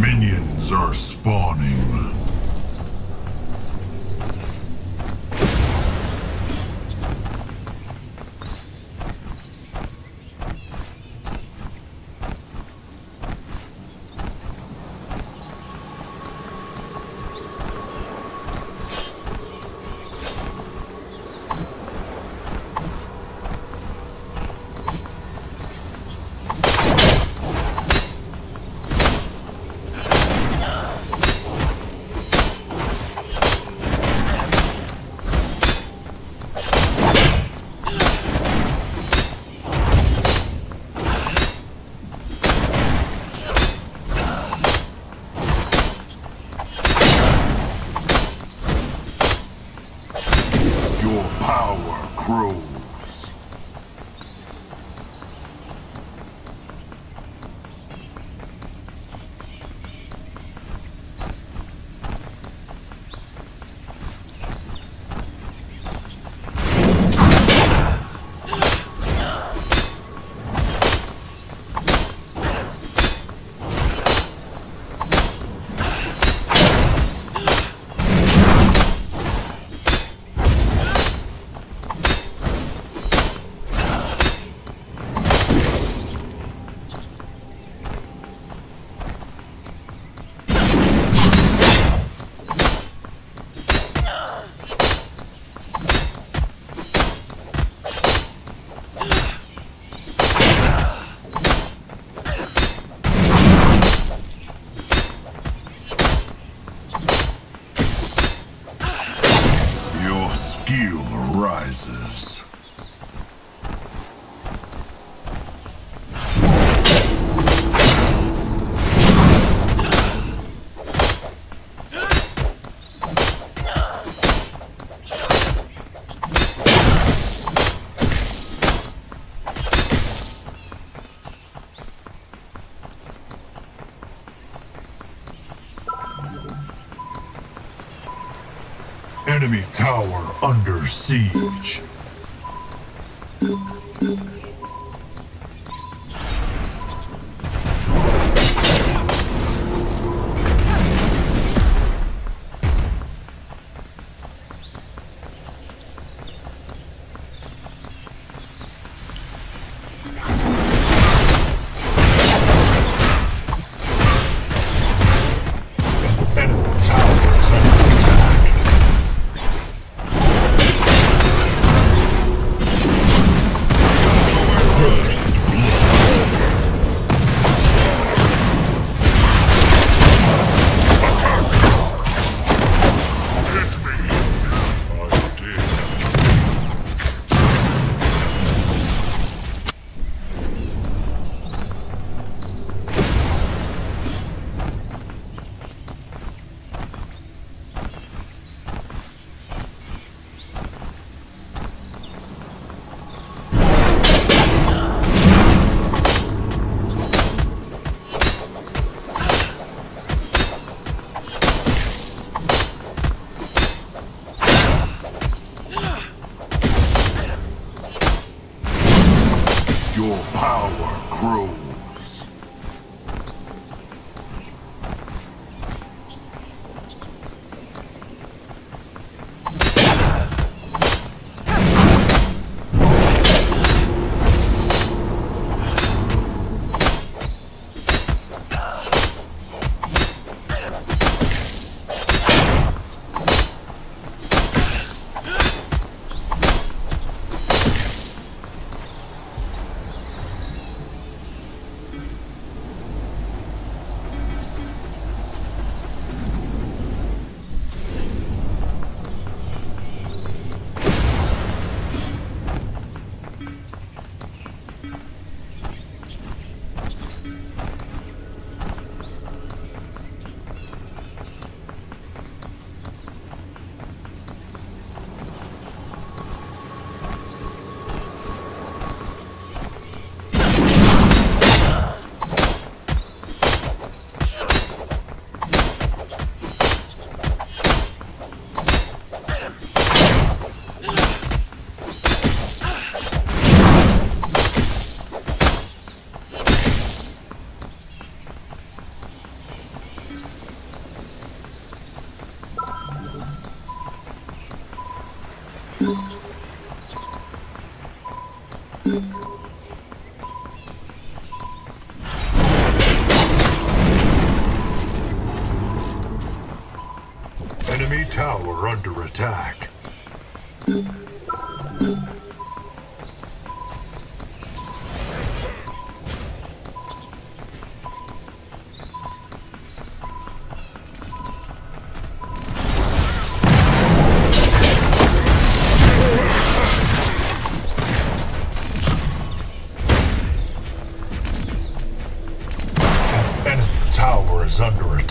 Minions are spawning. Skill rises. Enemy tower siege.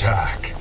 Attack.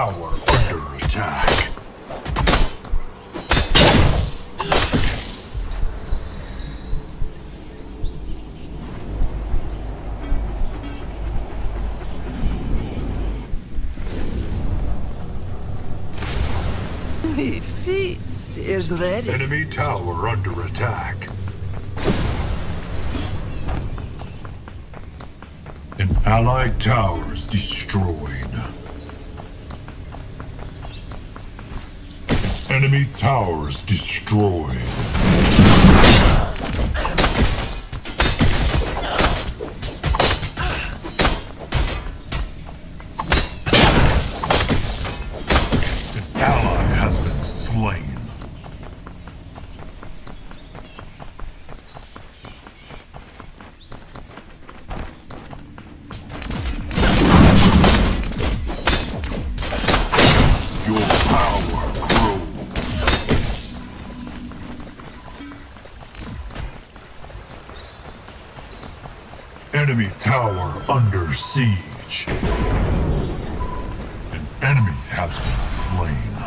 tower under attack. The feast is ready. Enemy tower under attack. An allied tower is destroyed. Enemy towers destroyed. enemy tower under siege. An enemy has been slain.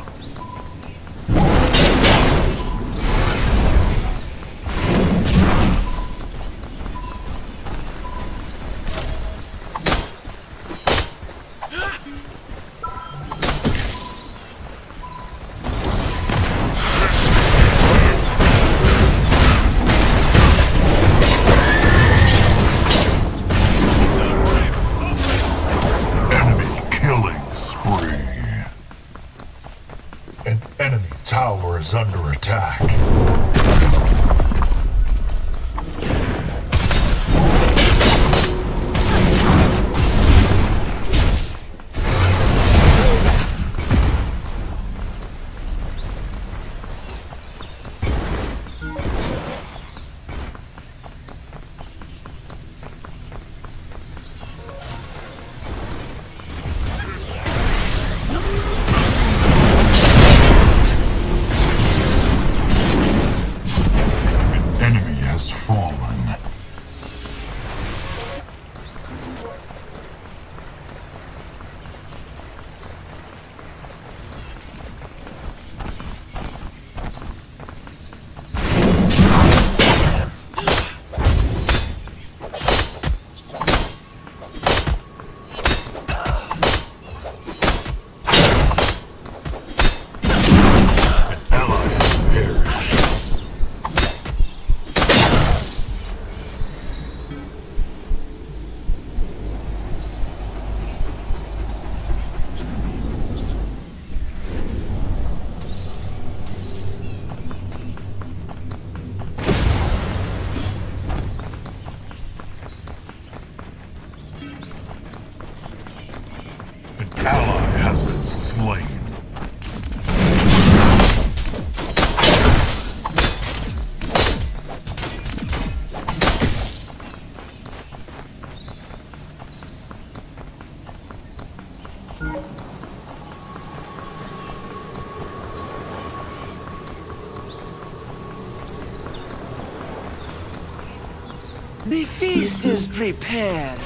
beast is prepared.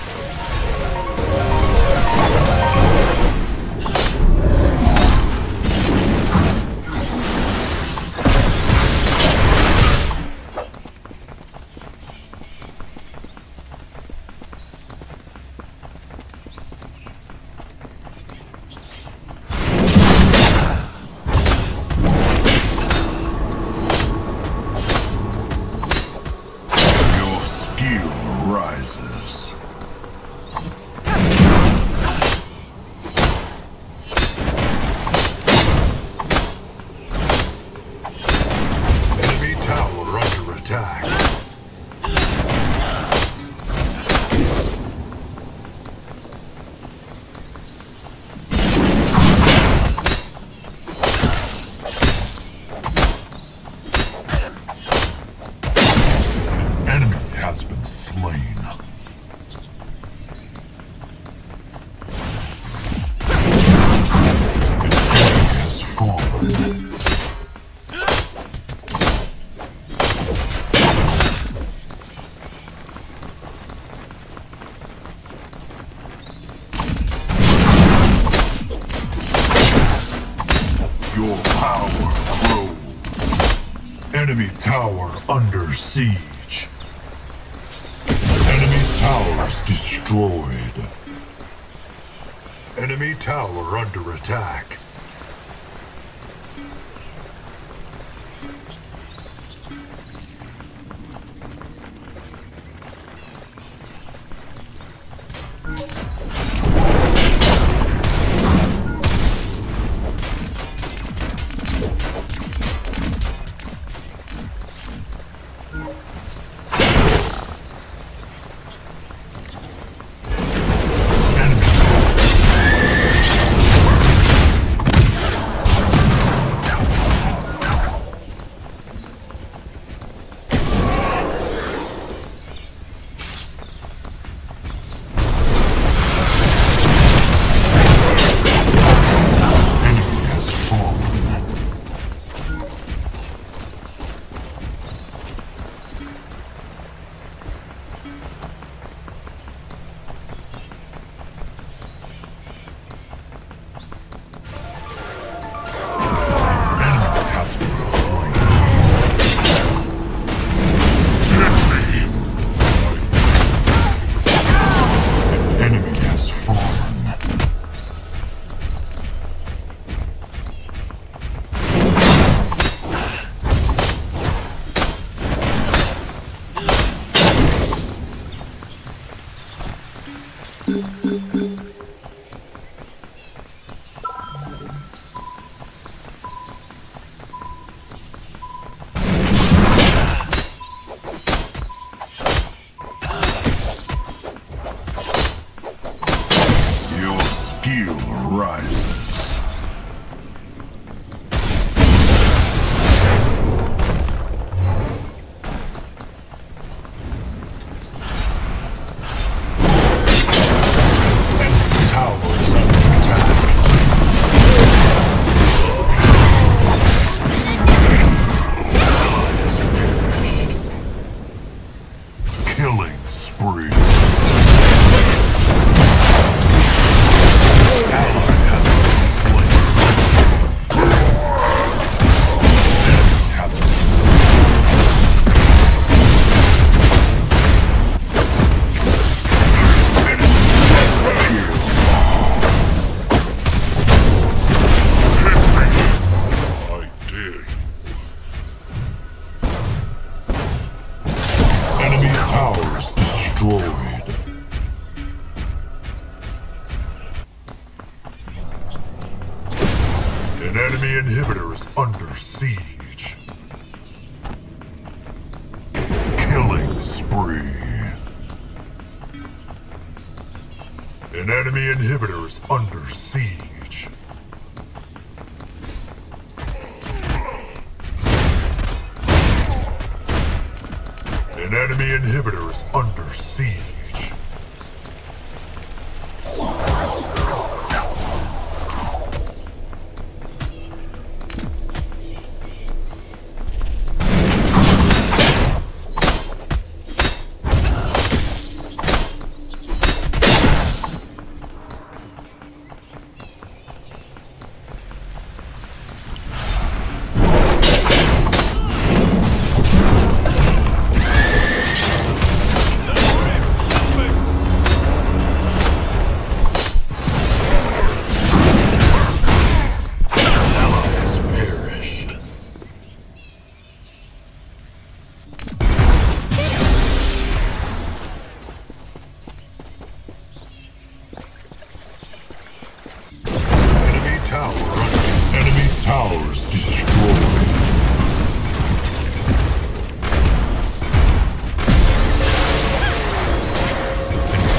siege. Enemy towers destroyed. Enemy tower under attack.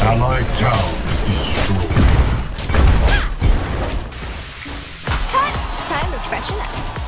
Allied tower is destroyed. Cut! Time to freshen up.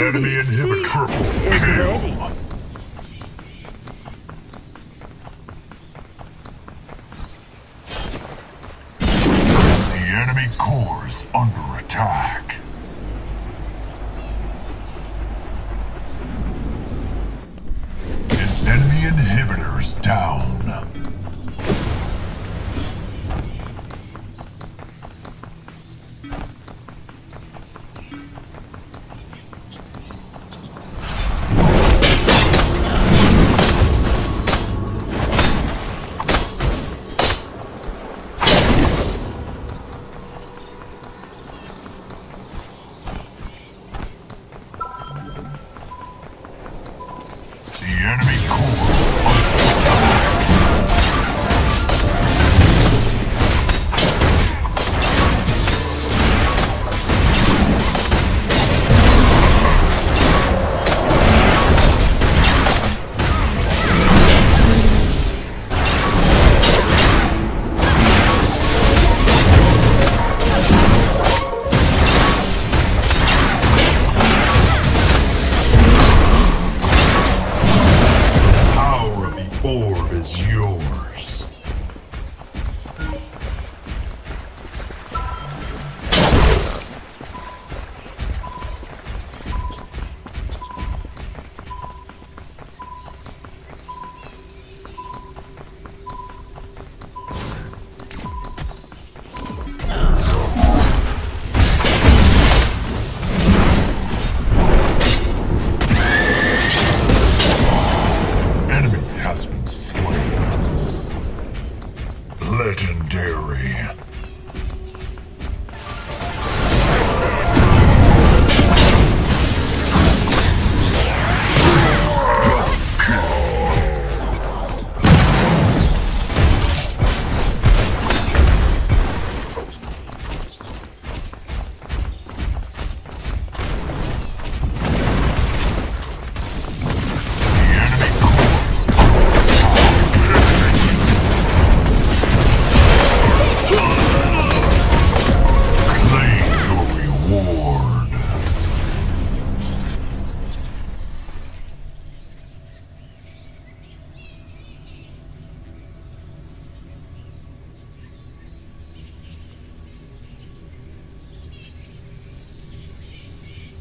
Enemy inhibitor triple kill.